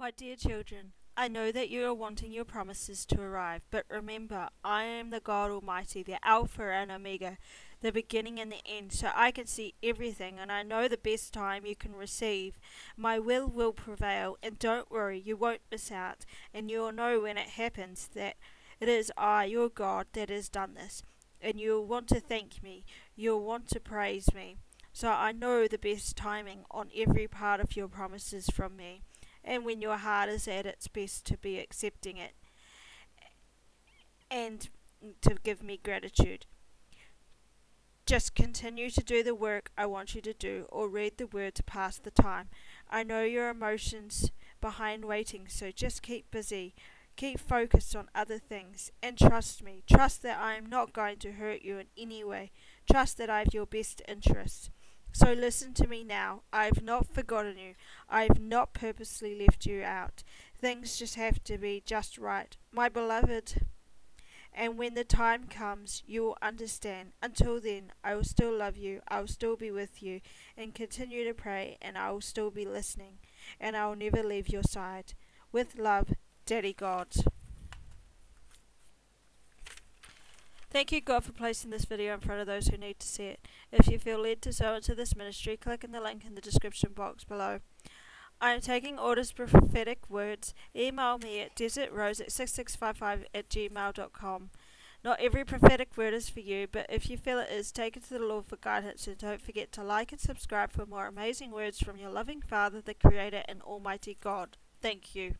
My dear children, I know that you are wanting your promises to arrive, but remember, I am the God Almighty, the Alpha and Omega, the beginning and the end, so I can see everything and I know the best time you can receive. My will will prevail, and don't worry, you won't miss out, and you will know when it happens that it is I, your God, that has done this, and you will want to thank me, you will want to praise me. So I know the best timing on every part of your promises from me and when your heart is at its best to be accepting it and to give me gratitude. Just continue to do the work I want you to do or read the word to pass the time. I know your emotions behind waiting, so just keep busy. Keep focused on other things and trust me. Trust that I am not going to hurt you in any way. Trust that I have your best interests. So listen to me now. I have not forgotten you. I have not purposely left you out. Things just have to be just right. My beloved, and when the time comes, you will understand. Until then, I will still love you. I will still be with you and continue to pray, and I will still be listening, and I will never leave your side. With love, Daddy God. Thank you, God, for placing this video in front of those who need to see it. If you feel led to sow into this ministry, click in the link in the description box below. I am taking orders for prophetic words. Email me at desertrose at 6655 at gmail.com. Not every prophetic word is for you, but if you feel it is, take it to the Lord for guidance and don't forget to like and subscribe for more amazing words from your loving Father, the Creator and Almighty God. Thank you.